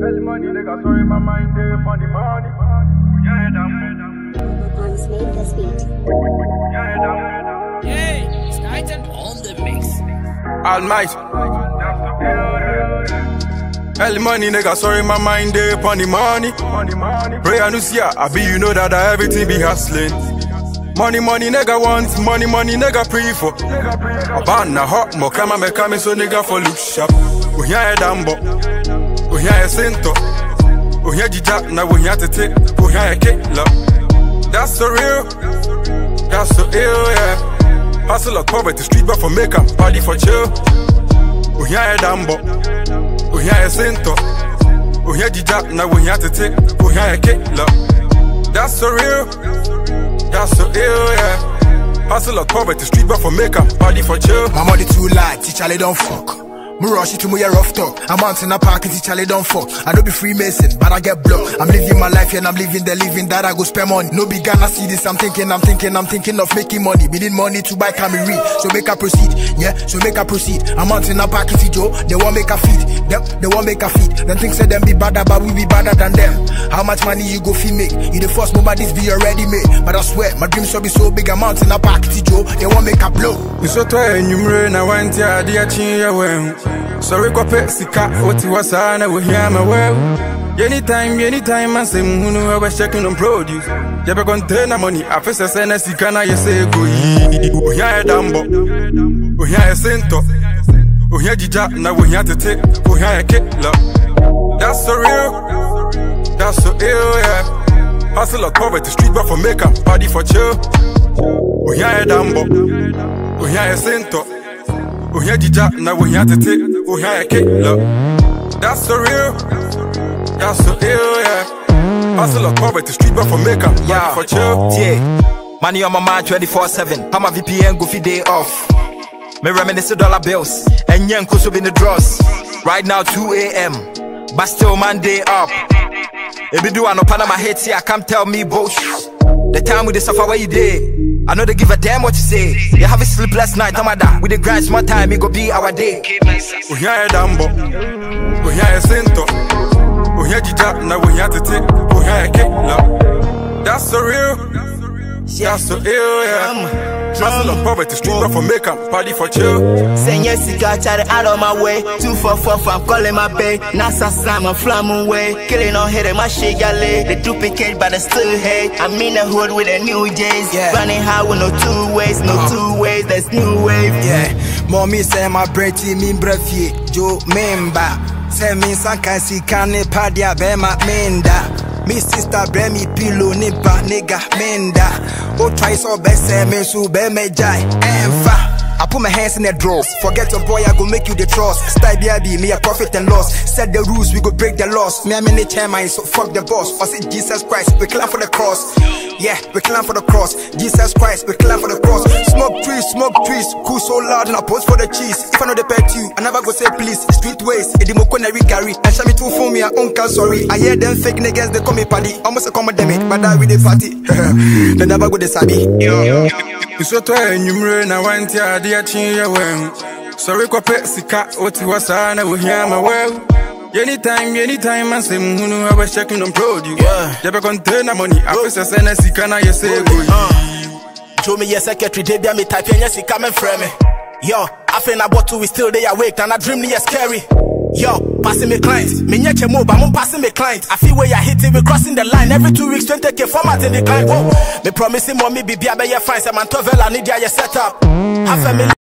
Early money, nigga, sorry, my mind day upon the money. Yeah, damn. Arms made this beat. Yeah, damn. Hey, it's Titan on the mix. All might. Early money, nigga, sorry, my mind day upon the money. Money, money. Pray I no I be you know that I everything be hustling. Money, money, nigga want, money, money, nigga pray for. Nigga, pray. Abana hot, mo kama me kame so nigga for look sharp. Ohia e dambo, ohia jija na ohia tete, ohia e kela. That's so real, that's so ill, yeah. Hustle of poverty, street but for make 'em, party for chill. E sento, ohia jija na ohia tete, ohia e kela. That's so real, that's so ill, yeah. Hustle of poverty, street but for make 'em, party for chill. My money too light, teach Charlie don't fuck. Me rush it to me a rough talk. I'm out in a park teach Charlie don't fuck. I don't be Freemason, but I get blocked. I'm living my life and I'm living the living that I go spend money. No big Ghana see this, I'm thinking, I'm thinking, I'm thinking of making money. We need money to buy Camry, so make I proceed. Yeah, so make I proceed. I'm out in a park and Joe, they want make a feed. Them, they want make a feed. Them think say them be better, but we be better than them. How much money you go fee make? You the first moment this be already made. But I swear, my dreams shall be so big. I'm out in a park and Joe, they want make a blow. You Misotwa enyumre na wanti adi achi ya wehu Sorry kwa pe sika oti we hear my wehu Anytime, anytime I say mhunu I was checking on produce. Jebe container money I face afisa sena sika na yese go yi Ohia e dambo, ohia e sento Ohia jija na ohia tete, ohia e kela. That's so real, that's so ill, yeah. Hustle of poverty, street but for make 'em, party for chill. Ohia e dambo, ohia e sento ohia jija na ohia tete ohia e kela That's so real, that's so real yeah Hustle of poverty, street but for make 'em, party for chill Yeah. Money on my mind 24 7. I'm a VPN goofy day off. Me reminisce dollar bills. And yen could in the draws. Right now 2 a.m. But still man day up. If you do I know Panama hate here, come tell me bullshit. The time with the suffer where you did. I know they give a damn what you say. You have a sleepless night, I'm a With the grind, small time, it go be our day. ohia e dambo. Ohia e sento ohia jija na ohia tete ohia e kela. That's so real, that's so ill, yeah Hustle of poverty, street but for make 'em, party for chill Send your cigar, try out of my way. Two for four, I'm calling my bay. Nasa Sam, I'm flamming way. Killing on head, my shit, y'all lay. The duplicate, but I still hate. I'm in the hood with a new J's. Yeah. Running high with no two ways, no uh-huh. two ways, there's new wave. Yeah, mommy say my breathy me breathy Joe member. Say me sanka sika ne padia be ma menda. Me sister bre eh, me pillow ne ba nigga menda. Oh try so be say me so be me jai enfa. I put my hands in the drawers. Forget your boy, I go make you the trust. Style BIB, me a profit and loss. Set the rules, we go break the laws. Me, I'm in chairman, so fuck the boss. I say Jesus Christ, we climb for the cross. Yeah, we climb for the cross. Jesus Christ, we climb for the cross. Smoke trees, smoke trees. Cool so loud, and I pose for the cheese. If I know the pet you, I never go say please. Street ways, it demo when I carry. And show me two for me, I uncle sorry. I hear them fake niggas, they call me paddy. Almost a common damage, but I with the party. they never go the sabi. Misotwa enyumre na wanti adi achi ya wehu Sorry kwa pe sika oti wasana ohia ma wehu Anytime, anytime I say mhunu I was checking on produce Yeah. Jebe container money afisa sena sika na yese go yi Show me your secretary, they be me type and yes, come and frame me. Yo, I feel na bottle, we still they awake, and I dream me scary. Yo, passing me clients, me nyeke mo, but I'm passing me clients. I feel where you hit it, we crossing the line. Every two weeks, 20k format in the client. Whoa, me promising mommy be be a fine, some man I need ya set up. Half a million.